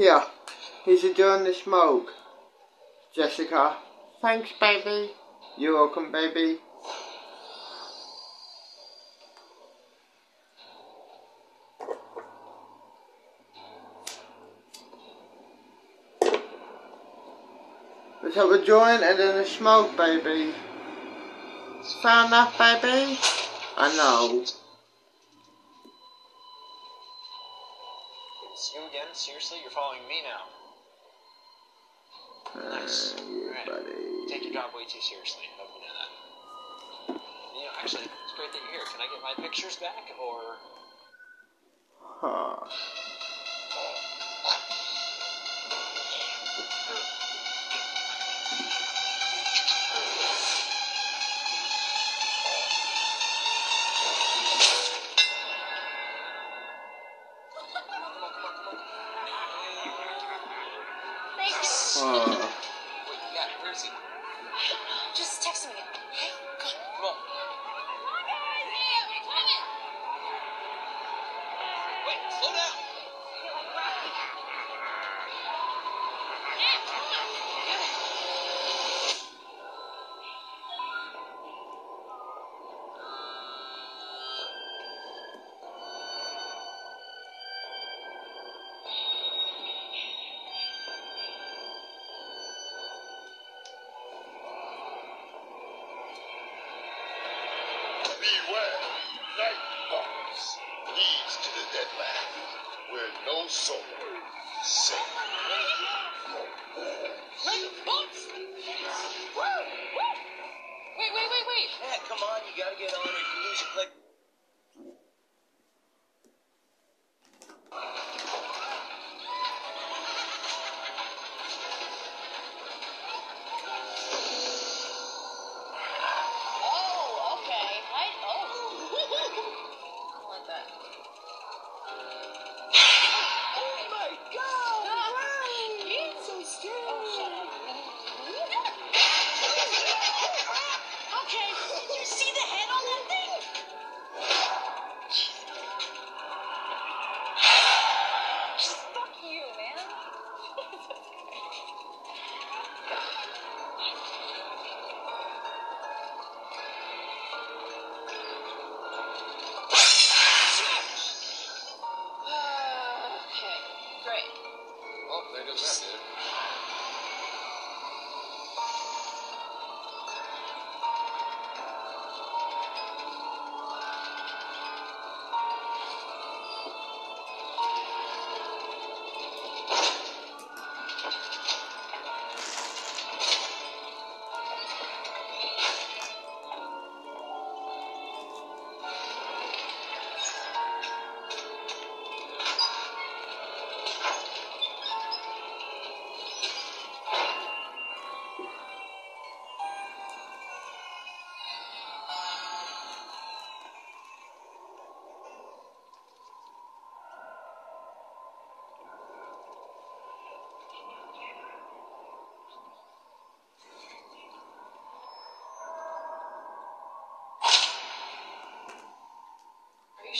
Here, here's a doing the smoke. Jessica. Thanks, baby. You're welcome, baby. Let's have a joint and then a smoke, baby. Fair enough, baby? I know. It's you again? Seriously? You're following me now? Nice. Uh, yeah, Alright. buddy. Take your job way too seriously. I hope you know that. Uh, you know, actually, it's great that you're here. Can I get my pictures back, or... Huh. 서 울.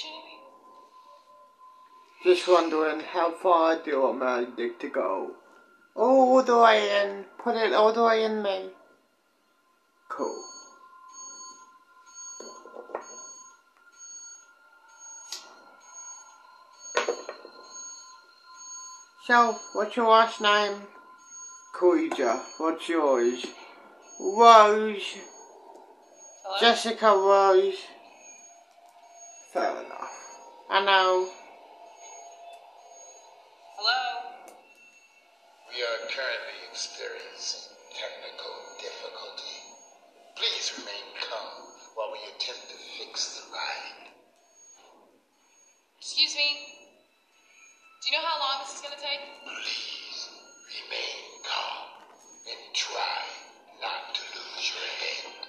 Are you shitting me? Just wondering how far do you want my dick to go? All the way in. Put it all the way in me. Cool. So, what's your last name? Calleja. What's yours? Rose. Hello? Jessica Rose. Fair enough. I know. Hello? We are currently experiencing technical difficulty. Please remain calm while we attempt to fix the ride. Excuse me? Do you know how long this is gonna take? Please remain calm and try not to lose your head.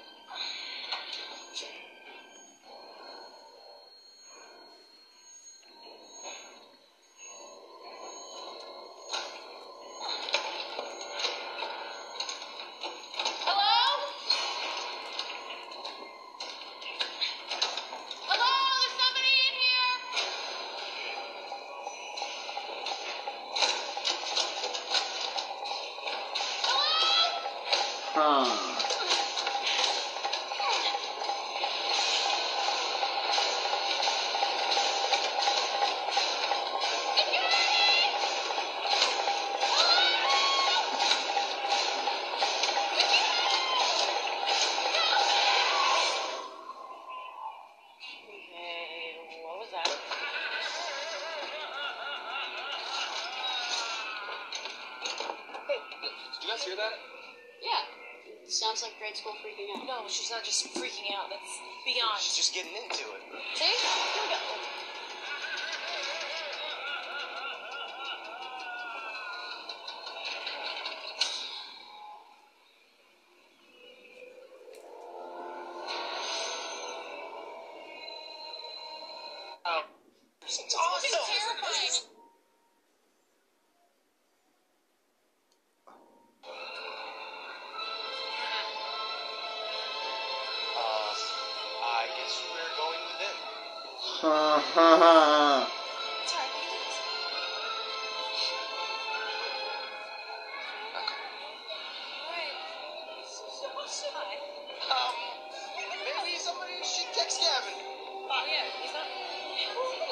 Oh yeah,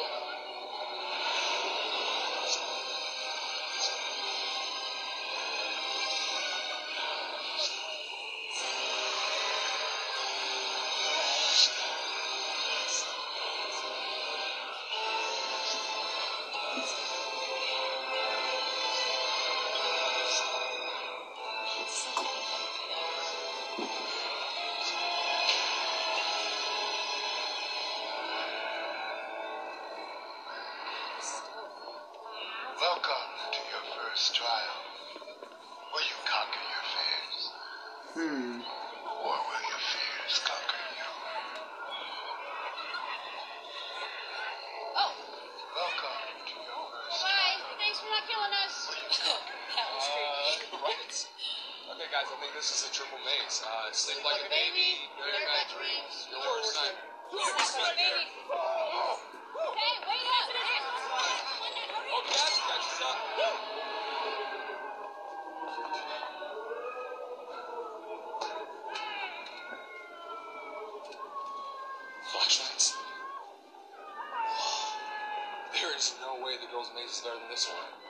there's no way the girls made it better than this one.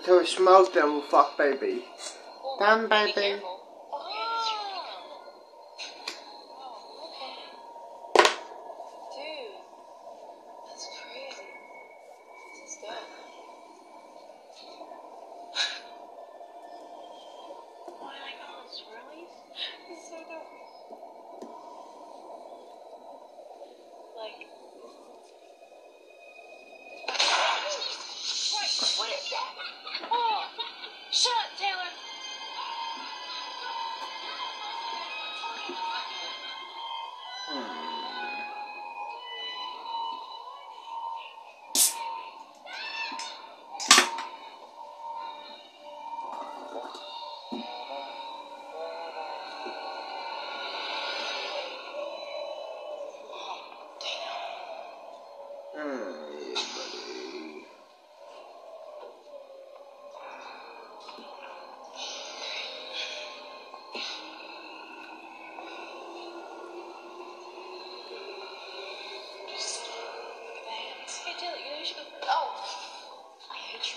until we smelled them, fuck baby. Damn baby.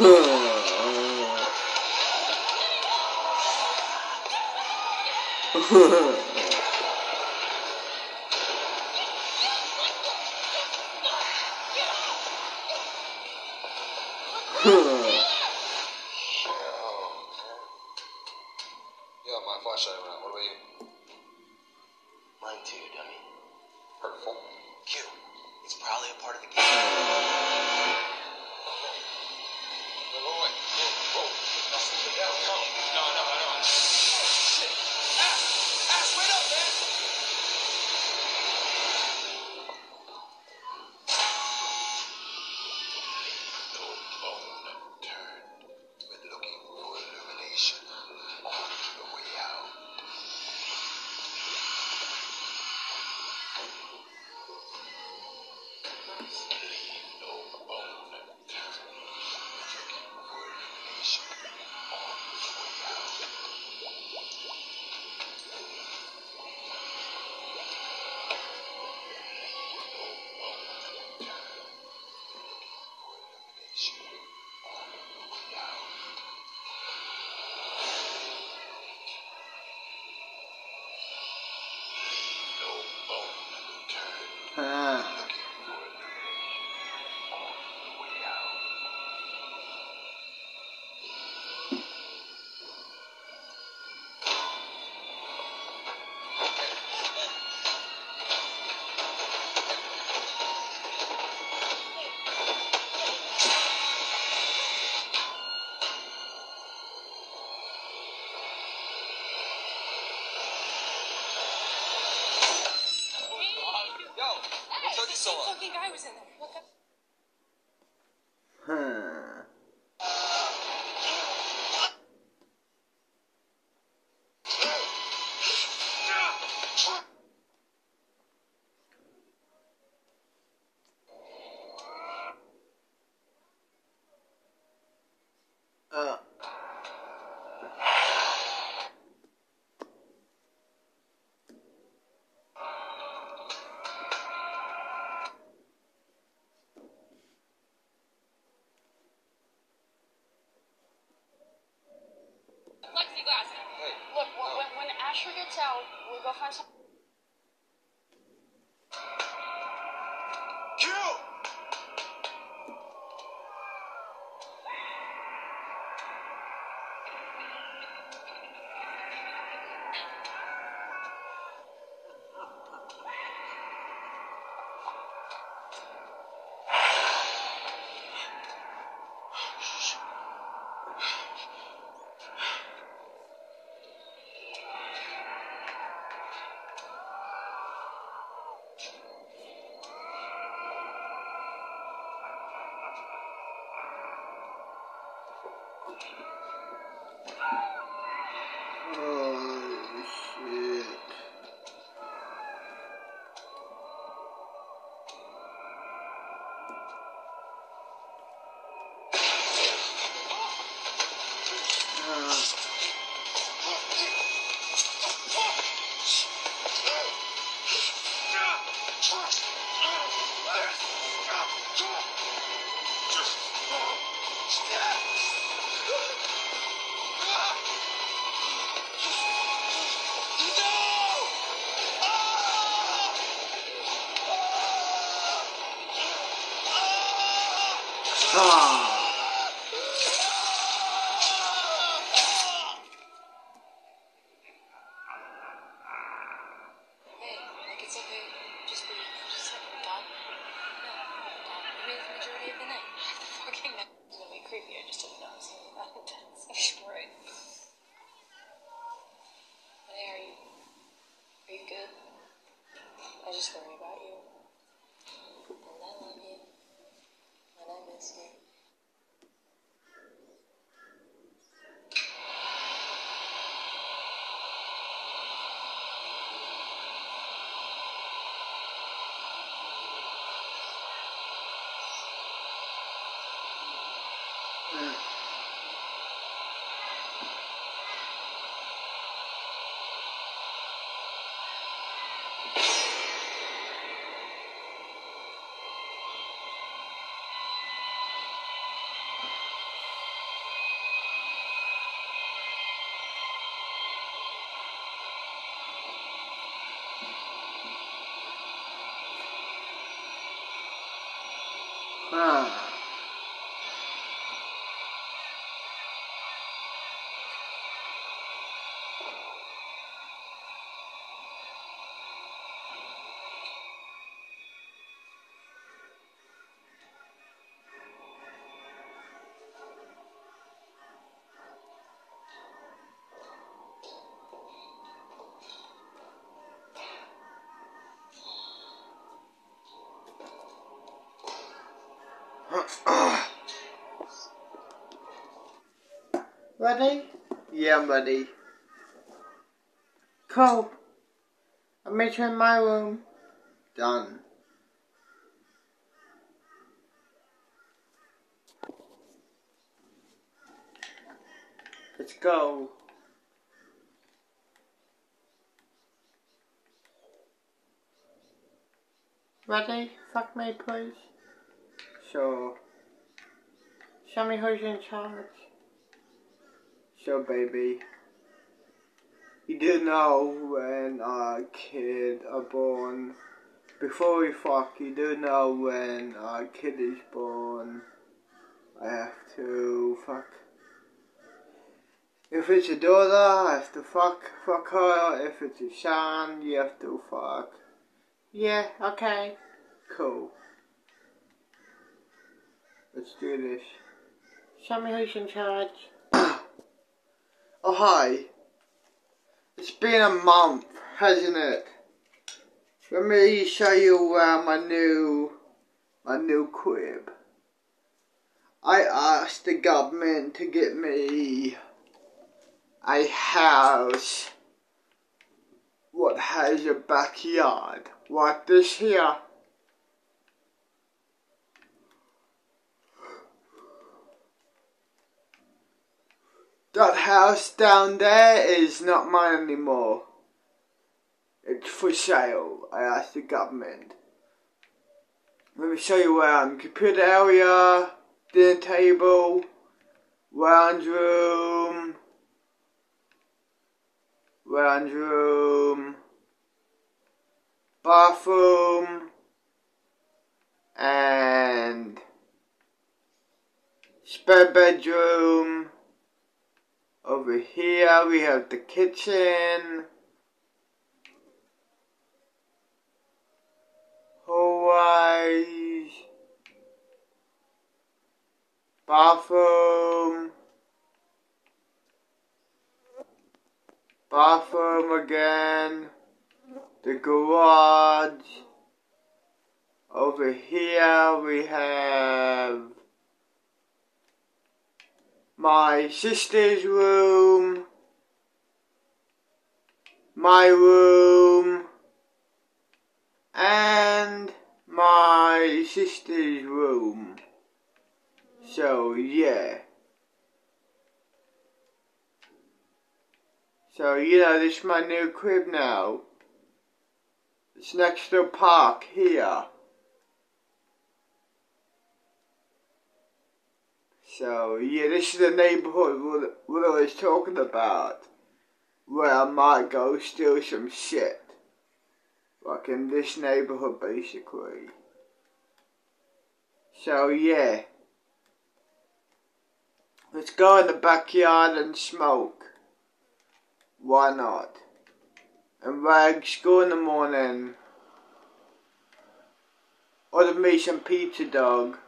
Yeah, Fucking guy was in Holy shit. Ready? Yeah, I'm ready. Cool. I'll meet you in my room. Done. Let's go. Ready? Fuck me, please. Sure. Show me who's in charge. So, baby, you do know when a kid are born. Before we fuck, you do know when a kid is born. I have to fuck. If it's a daughter, I have to fuck fuck her. If it's a son, you have to fuck. Yeah, okay, cool. Let's do this. Show me who's in charge. Oh hi. It's been a month, hasn't it? Let me show you uh, my new my new crib. I asked the government to get me a house what has a backyard like this here. That house down there is not mine anymore. It's for sale. I asked the government. Let me show you around. Computer area, dinner table, lounge room, lounge room, bathroom, and spare bedroom. Over here we have the kitchen. Hallways. Bathroom. Bathroom again. The garage. Over here we have my sister's room, my room, and my sister's room. So, yeah. So, you know, this is my new crib now. It's next to a park here. So, yeah, this is the neighborhood what, I was talking about. Where I might go steal some shit. Like in this neighborhood, basically. So, yeah. Let's go in the backyard and smoke. Why not? And Rags, go in the morning. Order me some pizza, dog.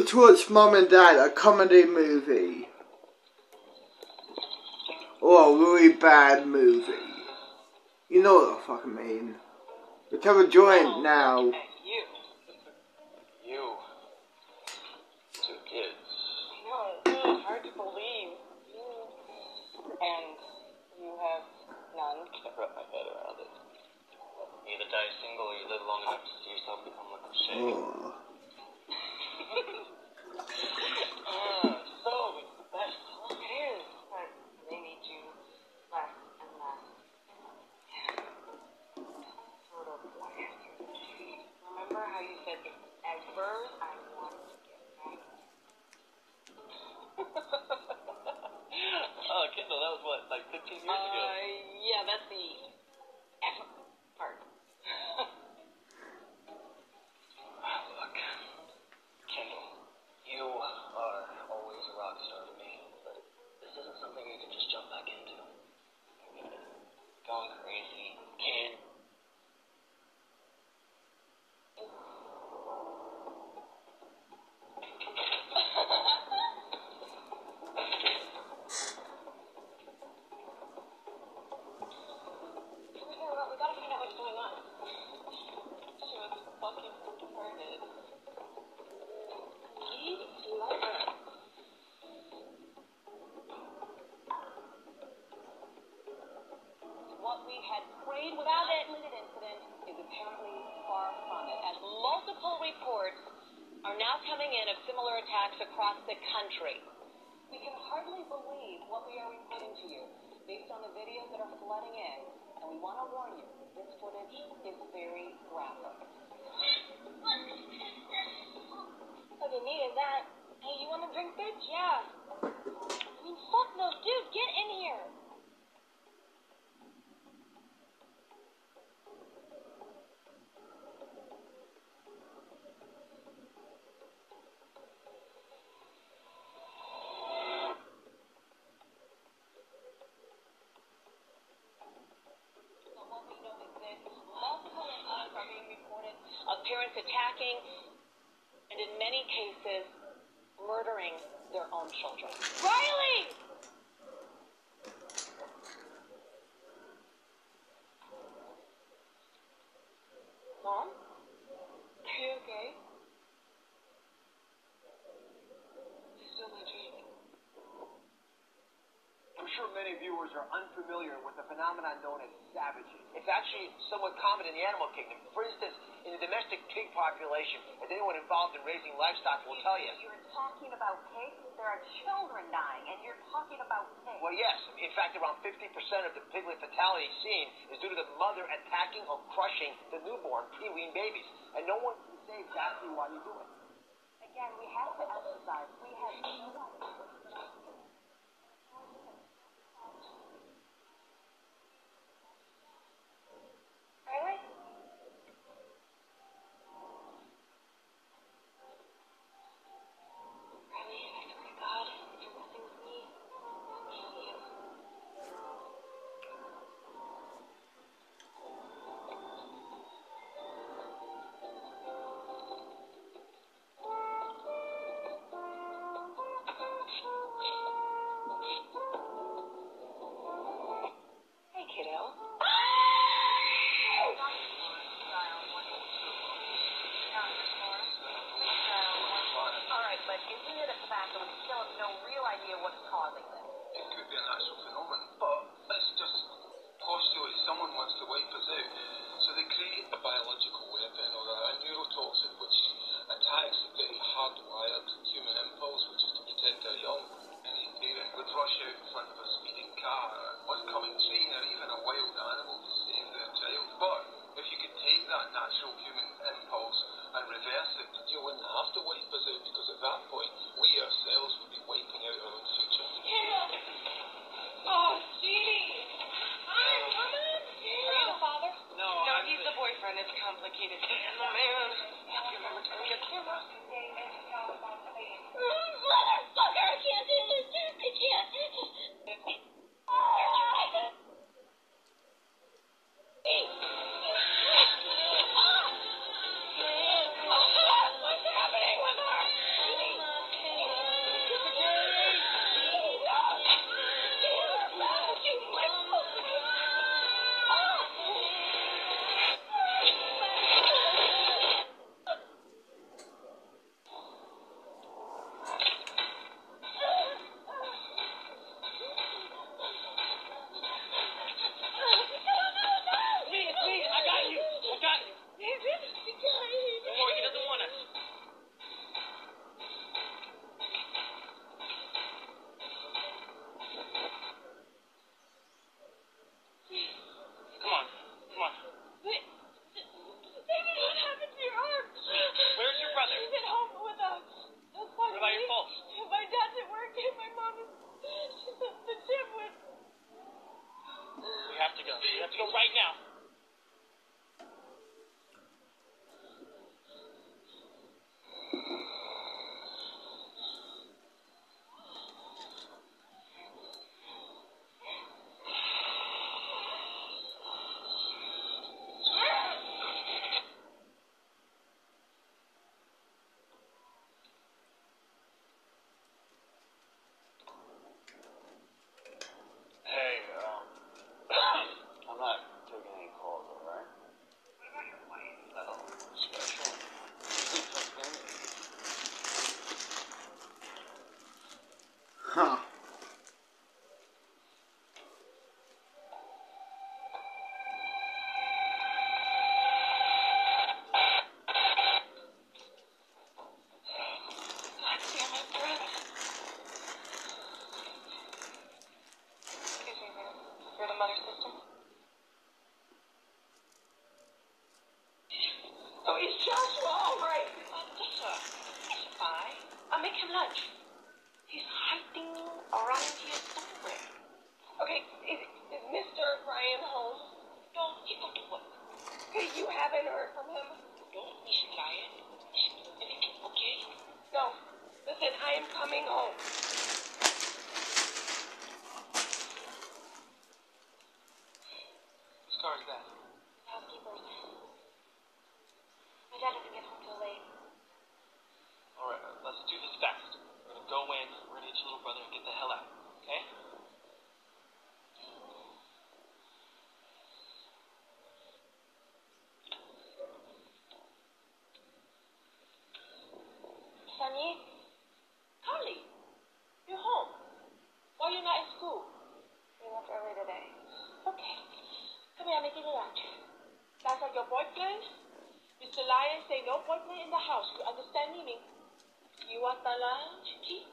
Gets. Let's watch Mom and Dad, a comedy movie. Or a really bad movie. You know what I fucking mean. Let's have a joint now. You. You. Two kids. I know, it's hard to believe. And you have none. Can't wrap my head around it. Either die single or you live long enough to see yourself become like a shame. Oh. Uh, so, it's the best song it is. But they need you less and less. Sort of like. Remember how you said if ever I want to get back? oh, Kendall, that was what, like 15 years Uh, ago? yeah, that's the F part. Look, Kendall, you are always a rock star to me, but this isn't something you can just jump back into. You're going crazy, kid. Come here, Rob. We gotta find out what's going on. She was fucking retarded. Leave Laura. What we had prayed was an isolated incident is apparently far from it, as multiple reports are now coming in of similar attacks across the country. We can hardly believe what we are reporting to you based on the videos that are flooding in, and we want to warn you, this footage is very graphic. Been needing that. Hey, you want a drink, bitch? Yeah. I mean, fuck no, dude. Get in here. But what we know is this multiple incidents are being reported of parents attacking and in murdering their own children. Riley! Mom? Are you okay? You stole my drink. I'm sure many viewers are unfamiliar with the phenomenon known as savaging. It's actually somewhat common in the animal kingdom. For instance, in the domestic pig population, as anyone involved in raising livestock will tell you. You're talking about pigs? There are children dying, and you're talking about pigs. Well, yes. In fact, around 50% of the piglet fatality seen is due to the mother attacking or crushing the newborn pre-weaned babies. And no one can say exactly why you do it. Again, we have to emphasize we have no Carly, you're home. Why are you not at school? We left early today. Okay. Come here, I'm making you lunch. That's like your boyfriend? Mr. Lion say no boyfriend in the house. You understand me? You want the lunch, Key?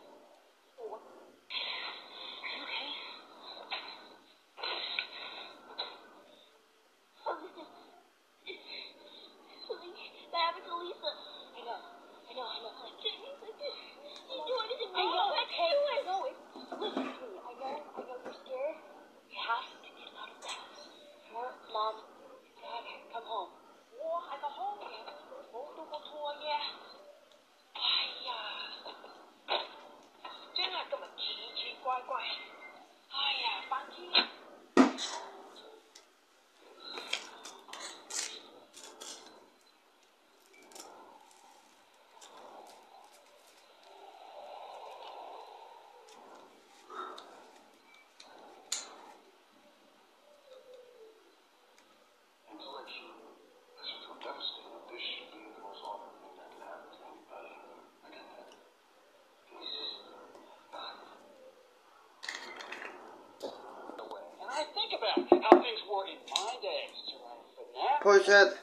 It.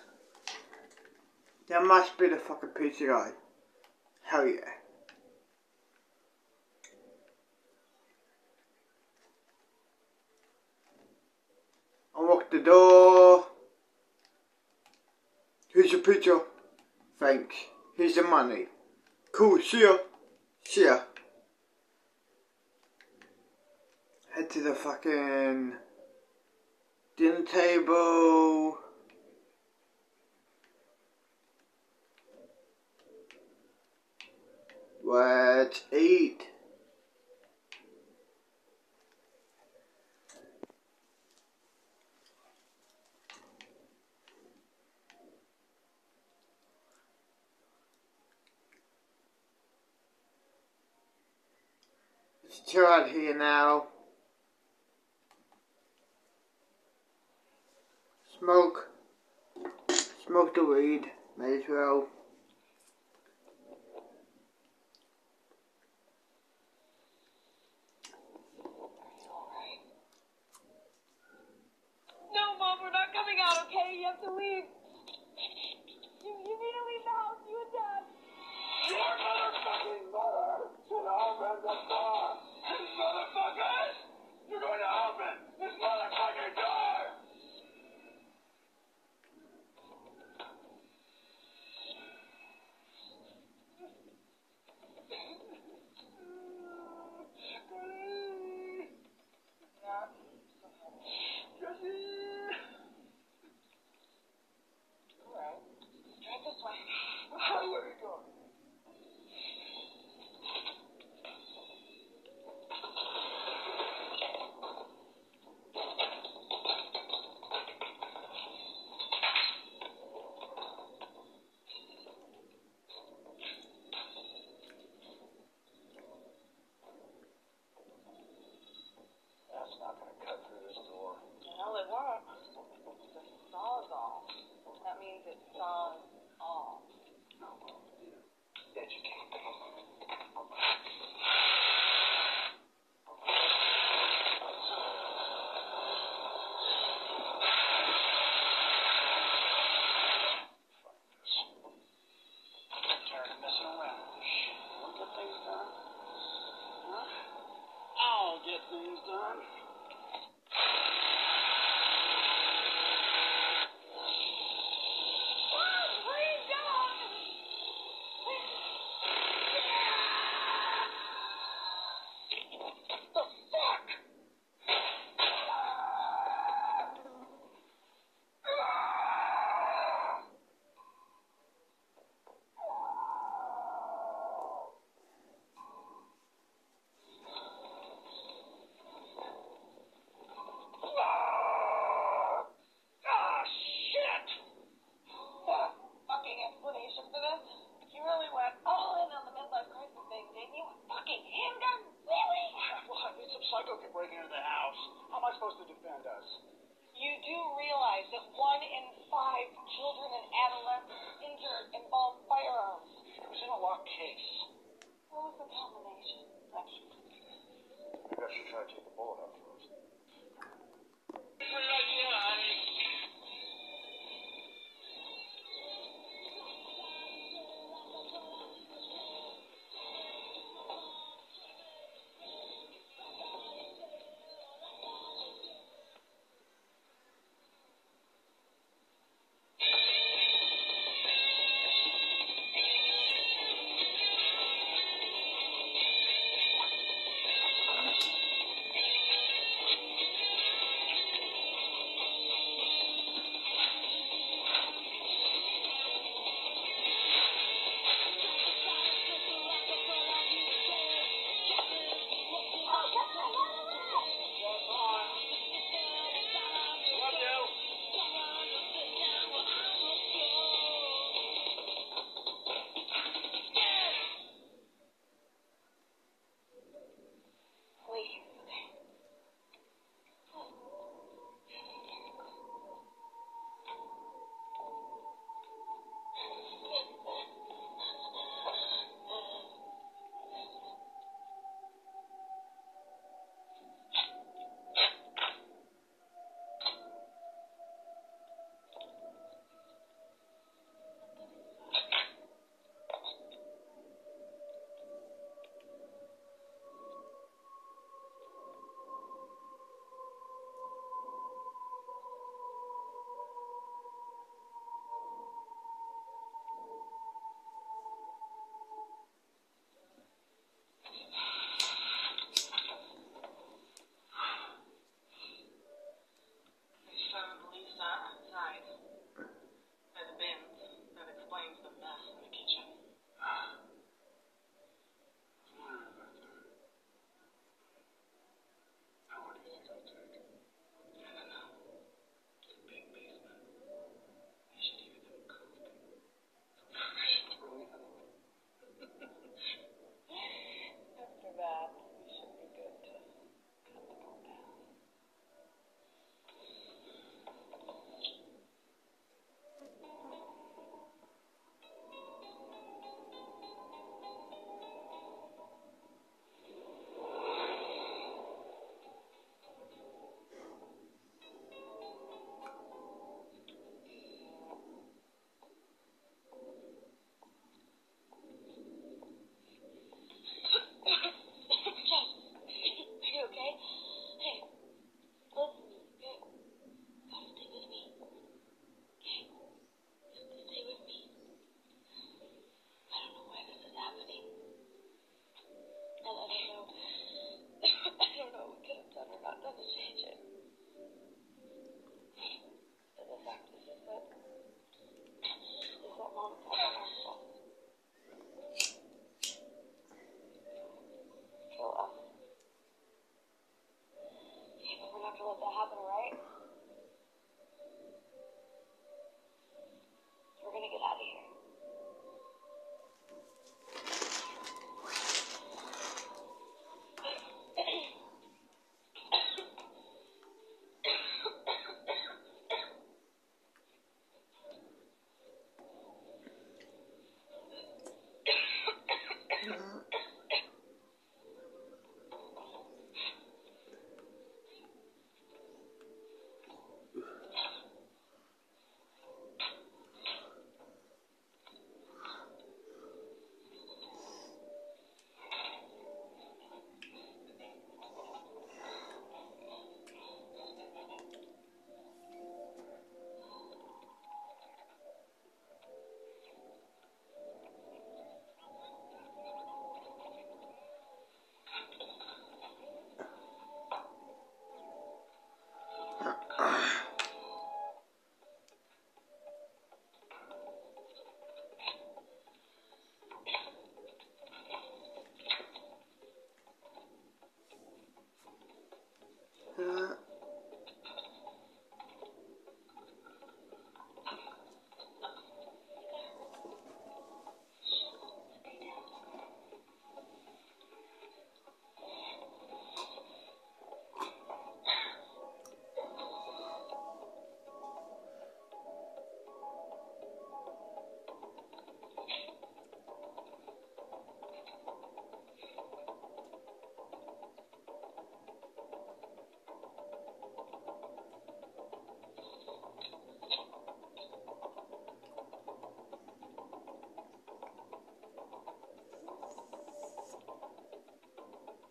That must be the fucking pizza guy. Hell yeah. Unlock the door. Here's your pizza. Thanks. Here's the money. Cool, see ya. See ya. Head to the fucking dinner table. Let's eat. Let's chill out here now. Smoke. Smoke the weed. May as well. No, Mom, coming out, okay? You have to leave. You, you need to leave the house, you and Dad. Your motherfucking mother should open the door. You motherfuckers! You're going to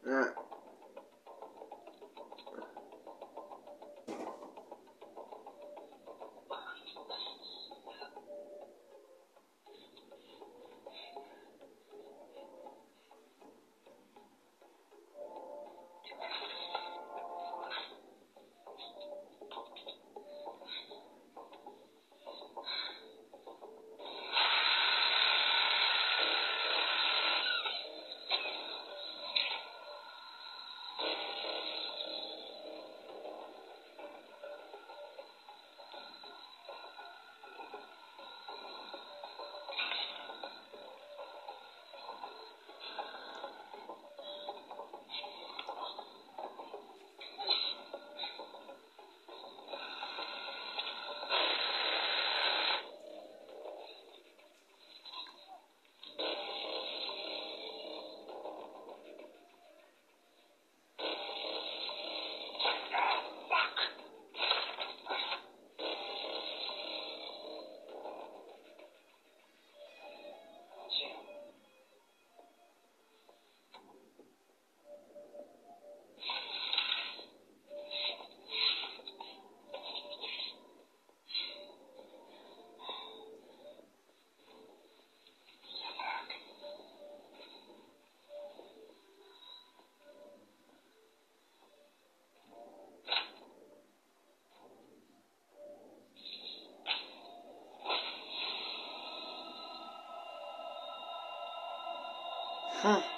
Yeah. Huh.